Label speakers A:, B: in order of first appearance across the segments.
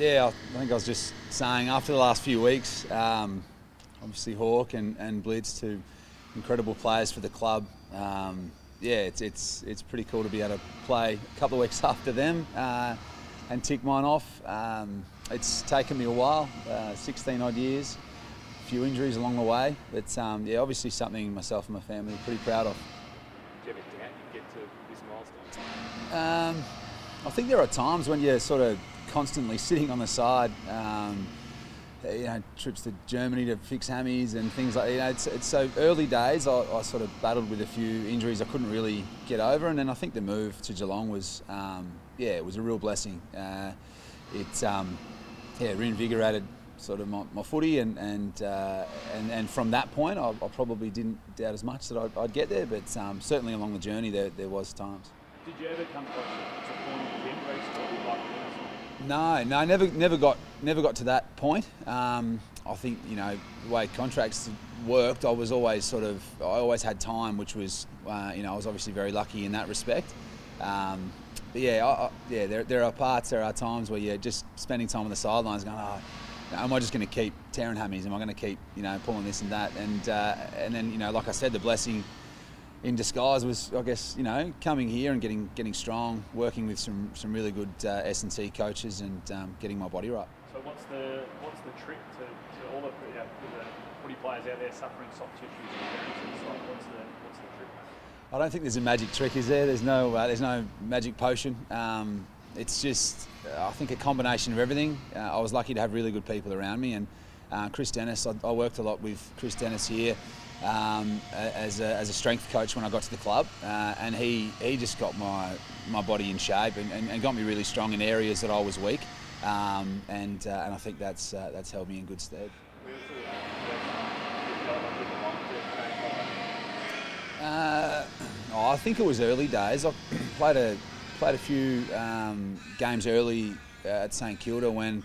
A: yeah, I think I was just saying after the last few weeks, um, obviously Hawk and, and Blitz, two incredible players for the club. Um, yeah, it's, it's, it's pretty cool to be able to play a couple of weeks after them uh, and tick mine off. Um, it's taken me a while, uh, 16 odd years, a few injuries along the way, but um, yeah, obviously something myself and my family are pretty proud of.
B: Do you ever doubt you get to this milestone?
A: Um, I think there are times when you're sort of constantly sitting on the side. Um, you know, trips to Germany to fix hammies and things like you know. It's, it's so early days. I, I, sort of battled with a few injuries I couldn't really get over, and then I think the move to Geelong was, um, yeah, it was a real blessing. Uh, it, um, yeah, reinvigorated sort of my, my footy, and and, uh, and and from that point, I, I, probably didn't doubt as much that I'd, I'd get there, but um, certainly along the journey, there there was times.
B: Did you ever come across a like
A: no, no, never, never got, never got to that point. Um, I think you know the way contracts worked. I was always sort of, I always had time, which was, uh, you know, I was obviously very lucky in that respect. Um, but yeah, I, I, yeah, there, there are parts, there are times where you're just spending time on the sidelines, going, oh, am I just going to keep tearing hammies? Am I going to keep, you know, pulling this and that? And uh, and then, you know, like I said, the blessing in disguise was, I guess, you know, coming here and getting getting strong, working with some some really good uh, S and C coaches, and um, getting my body right.
B: So what's the what's the trick to, to all the, you know, the footy players out there suffering soft tissue injuries? Like what's the what's the trick?
A: I don't think there's a magic trick, is there? There's no uh, there's no magic potion. Um, it's just uh, I think a combination of everything. Uh, I was lucky to have really good people around me, and uh, Chris Dennis. I, I worked a lot with Chris Dennis here um, as, a, as, a, strength coach when I got to the club, uh, and he, he just got my, my body in shape and, and, and, got me really strong in areas that I was weak, um, and, uh, and I think that's, uh, that's held me in good stead. Uh, oh, I think it was early days. I played a played a few um, games early uh, at St Kilda when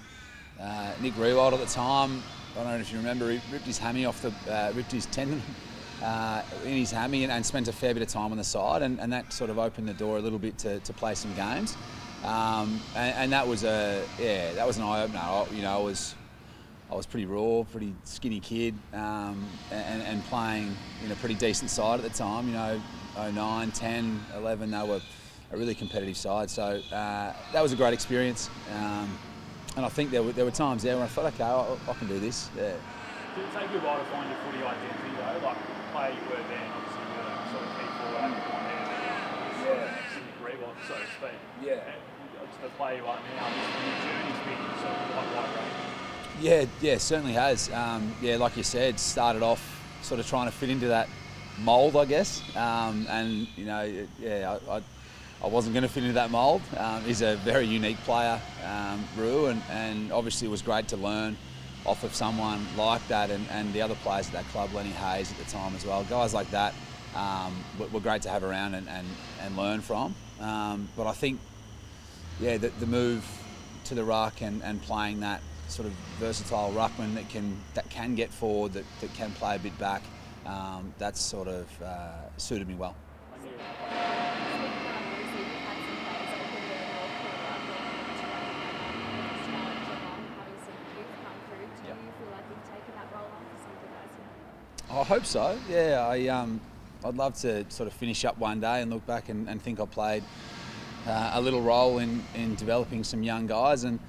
A: uh, Nick Riewoldt at the time I don't know if you remember, he ripped his hammy off the, uh, ripped his tendon uh, in his hammy and, and, spent a fair bit of time on the side, and, and, that sort of opened the door a little bit to, to play some games. Um, and, and, that was a, yeah, that was an eye opener. You know, I was, I was pretty raw, pretty skinny kid, um, and, and, playing in a pretty decent side at the time. You know, 09, 10, 11, they were a really competitive side. So uh, that was a great experience. Um, and I think there were, there were times there when I thought, okay, I, I can do this. Yeah.
B: Did it take you a while to find your footy identity though? Like the player you were then, obviously you were sort of key forward one there, yeah. next to Nick Riewoldt, so to speak.
A: Yeah.
B: The player you are now, your journey's been sort of quite wide.
A: Yeah, yeah, certainly has. Um, yeah, like you said, started off sort of trying to fit into that mould, I guess. Um, and you know, yeah, I, I I wasn't going to fit into that mould. Um, he's a very unique player, um, Roo, and, and obviously it was great to learn off of someone like that and, and the other players at that club, Lenny Hayes at the time as well. Guys like that um, were, great to have around and, and, and learn from. Um, but I think, yeah, the, the, move to the ruck and, and playing that sort of versatile ruckman that can that can get forward, that, that can play a bit back, um, that's sort of uh, suited me well. I hope so. Yeah, I um, I'd love to sort of finish up one day and look back and, and think I played uh, a little role in, in developing some young guys. And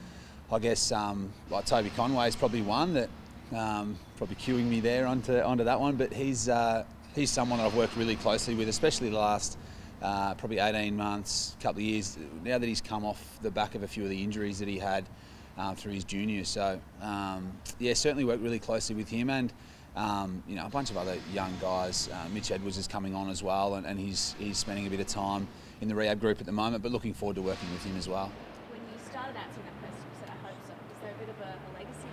A: I guess um, like Toby Conway is probably one that um, probably cueing me there onto onto that one. But he's uh, he's someone I've worked really closely with, especially the last. Uh, probably 18 months, couple of years. Now that he's come off the back of a few of the injuries that he had uh, through his junior, so um, yeah, certainly worked really closely with him and um, you know, a bunch of other young guys. Uh, Mitch Edwards is coming on as well, and, and, he's he's spending a bit of time in the rehab group at the moment, but looking forward to working with him as well.
C: When you started out that post, you said, "I hope so." Is there a bit of a, a legacy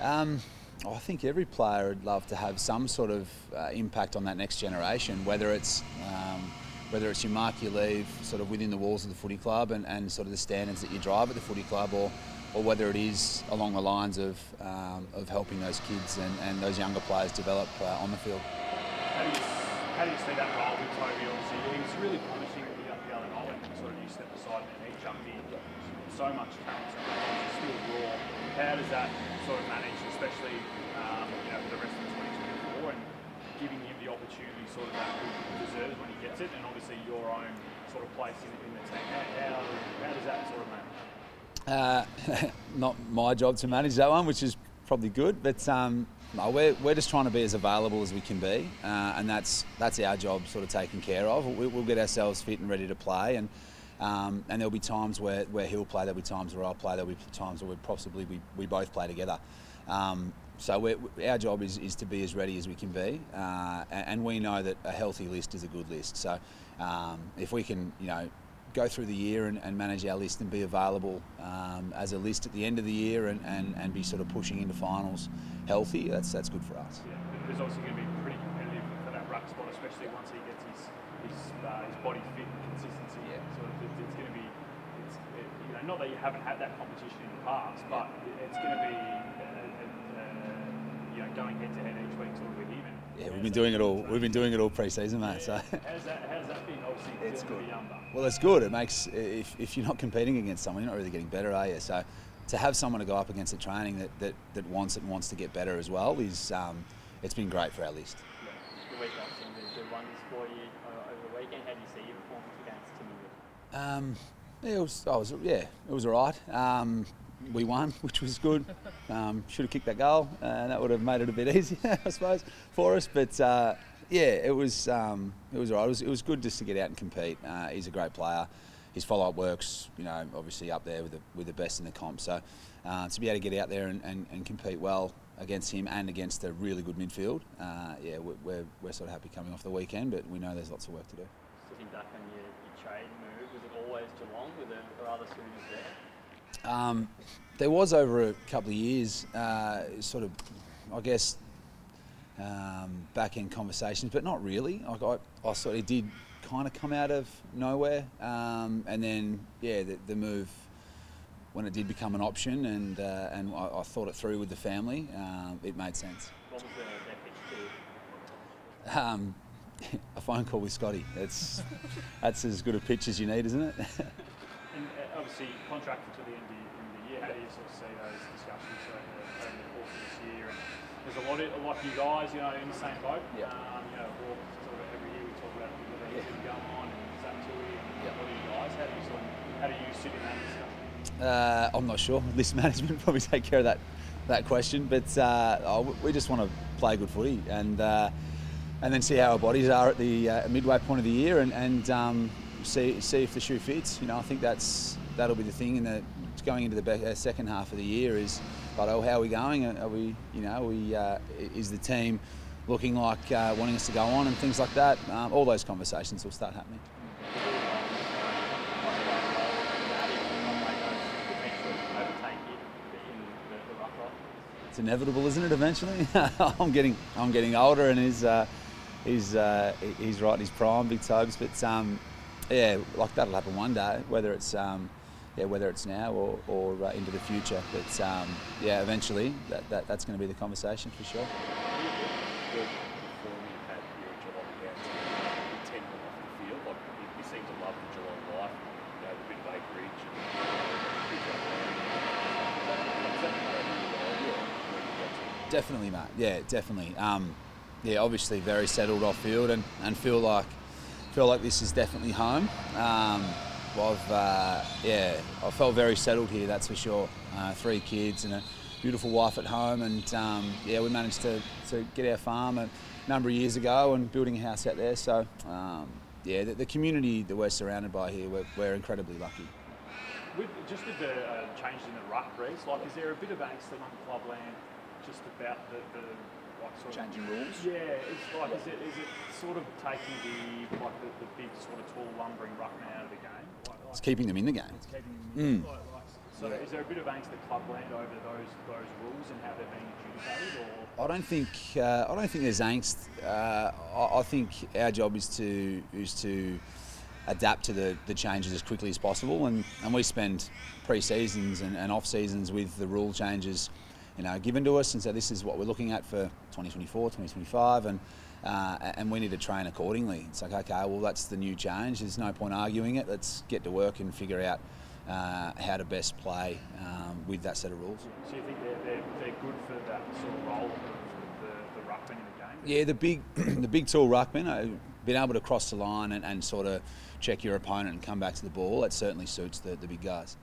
C: there?
A: Um, I think every player would love to have some sort of uh, impact on that next generation, whether it's um, whether it's you mark your leave sort of within the walls of the footy club and, and sort of the standards that you drive at the footy club, or or whether it is along the lines of, um, of helping those kids and, and those younger players develop uh, on the field.
B: How do, you, how do you see that role with Toby? Obviously, he was really promising the, the other night when sort of you stepped aside and he jumped in. So much talent, still raw. How does that sort of manage, especially um, you know, for the rest of 2024 and giving him the opportunity sort of that he deserves when he gets it, and obviously your own sort of place in, in the team. How, how, how does that sort of manage?
A: Uh, not my job to manage that one, which is probably good. But um, no, we're, we're just trying to be as available as we can be, uh, and that's that's our job, sort of taken care of. We, we'll get ourselves fit and ready to play, and um, and there'll be times where, where he'll play, there'll be times where I'll play, there'll be times where we possibly we, we both play together. Um, so our job is, is to be as ready as we can be, uh, and, and we know that a healthy list is a good list. So um, if we can, you know, go through the year and, and manage our list and be available um, as a list at the end of the year and, and, and be sort of pushing into finals healthy, that's that's good for us.
B: Yeah, there's obviously going to be pretty competitive for that ruck spot, especially once he gets his his, uh, his body fit and consistency.
A: Yeah.
B: Sort of, it, it's going to be, it's it, you know, not that you haven't had that competition in the past, but it's going to be, uh, uh, you know, going head to head each week sort of with him.
A: Yeah, we've been doing it all. We've been doing it all pre-season, mate. So.
B: How's that? How's that been? Obviously,
A: It's good. Well, it's good. It makes if, if you're not competing against someone, you're not really getting better, are you? So to have someone to go up against a training that, that, that wants it and wants to get better as well is um, it's been great for our list.
D: Yeah, the week off seemed to do wonders for you uh, over the weekend. How do you see your performance against Timmy?
A: Um, yeah, it was, I was yeah, it was all right. Um, we won, which was good. Um, should have kicked that goal, uh, and that would have made it a bit easier, I suppose, for us. But uh, yeah, it was um, it was all right. It was, it was good just to get out and compete. Uh, he's a great player. His follow-up works, you know, obviously up there with the, with the best in the comp. So uh, to be able to get out there and, and, and compete well against him and against a really good midfield, uh, yeah, we're, we're, sort of happy coming off the weekend, but we know there's lots of work to do.
D: Looking back on your, your trade move, was it always Geelong? There, were other suitors there?
A: Um, there was over a couple of years, uh, sort of, I guess, um, back end conversations, but not really. Like I, I sort of did kind of come out of nowhere, um, and then yeah, the, the move when it did become an option, and uh, and I, I thought it through with the family, um, it made sense. Um, a phone call with Scotty. That's that's as good a pitch as you need, isn't it?
B: Obviously, contracted to the end of, of the year. How do you sort of see those discussions over, over the course of this year? And there's a lot of a lot of you guys, you know, in the same boat.
A: Yeah.
B: Um, you know, we're sort of every year we talk about the that are going on and Zach and
A: Yeah.
B: a lot of you guys. How do you sort of, how do you sit in that discussion?
A: Uh, I'm not sure. List management probably take care of that that question, but uh, oh, we just want to play good footy and uh, and then see how our bodies are at the uh, midway point of the year and, and um, see see if the shoe fits. You know, I think that's that'll be the thing in the going into the be- uh, second half of the year is, but oh, how are we going? Are we, you know, we uh, is the team looking like uh, wanting us to go on and things like that? Um, all those conversations will start happening. It's inevitable, isn't it? Eventually, I'm getting I'm getting older, and he's uh, he's uh, he's right in his prime, big tugs. But um, yeah, like that'll happen one day, whether it's um, yeah, whether it's now or, or uh, into the future. But um, yeah, eventually that, that that's going to be the conversation for sure. Definitely, mate. Yeah, definitely. Um, yeah, obviously very settled off field and, and feel like feel like this is definitely home. Um, I've uh, yeah, I felt very settled here. That's for sure. Uh, three kids and a beautiful wife at home, and um, yeah, we managed to, to get our farm a number of years ago and building a house out there. So um, yeah, the, the community that we're surrounded by here, we're, we're incredibly lucky.
B: With, just with the uh, change in the ruck like, is there a bit of angst among clubland just about the, the like sort of
A: Changing rules?
B: Yeah, it's like is it is it sort of taking the like the, the big sort of tall lumbering ruckman out of the game? Like,
A: It's keeping them in the game.
B: it's keeping them.
A: Mm.
B: like, like, so is there a bit of angst at clubland over those those rules and how they're being adjudicated, or
A: I don't think uh, I don't think there's angst. Uh, I, I think our job is to is to adapt to the, the changes as quickly as possible, and, and we spend pre-seasons and, and off seasons with the rule changes, you know, given to us, and so this is what we're looking at for 2024, 2025, and uh, and we need to train accordingly. It's like okay, well that's the new change. There's no point arguing it. Let's get to work and figure out uh, how to best play um, with that set of rules.
B: So you think they're, they're, they're good for that sort of role of the, the ruckman in the game?
A: Yeah, the big, the big tall ruckman, uh, being able to cross the line and, and sort of check your opponent and come back to the ball, that certainly suits the, the big guys.